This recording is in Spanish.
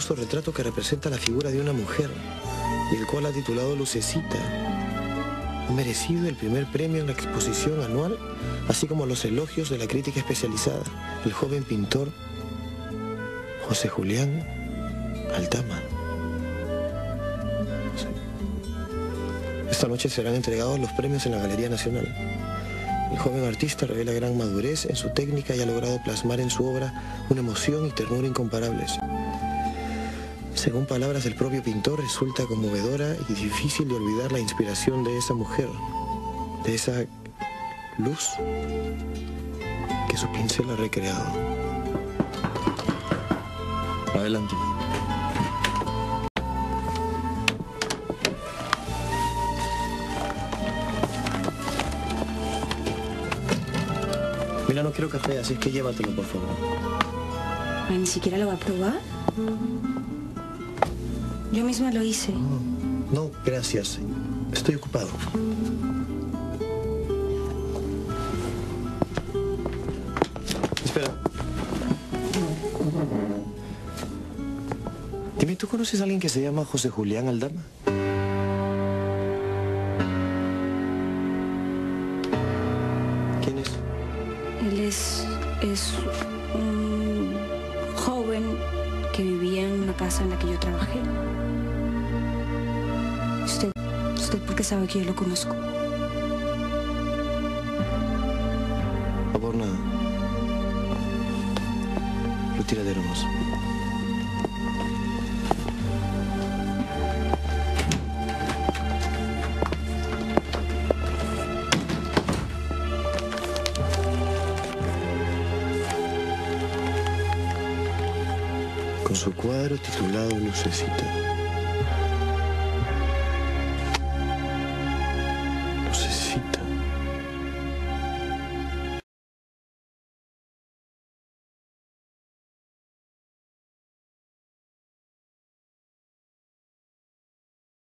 hermoso retrato que representa la figura de una mujer y el cual ha titulado Lucecita. Ha merecido el primer premio en la exposición anual, así como los elogios de la crítica especializada. El joven pintor José Julián Altama. Esta noche serán entregados los premios en la Galería Nacional. El joven artista revela gran madurez en su técnica y ha logrado plasmar en su obra una emoción y ternura incomparables. Según palabras del propio pintor, resulta conmovedora y difícil de olvidar la inspiración de esa mujer, de esa luz que su pincel ha recreado. Adelante. Mira, no quiero café, así es que llévatelo, por favor. ¿Ni siquiera lo va a probar? Yo misma lo hice. No, gracias. Estoy ocupado. Espera. Dime, ¿tú conoces a alguien que se llama José Julián Aldama? ¿Quién es? Él es, es un casa en la que yo trabajé. ¿Usted, usted por qué sabe que yo lo conozco? No por nada. Lo tiraderemos. Con su cuadro titulado Lucecita.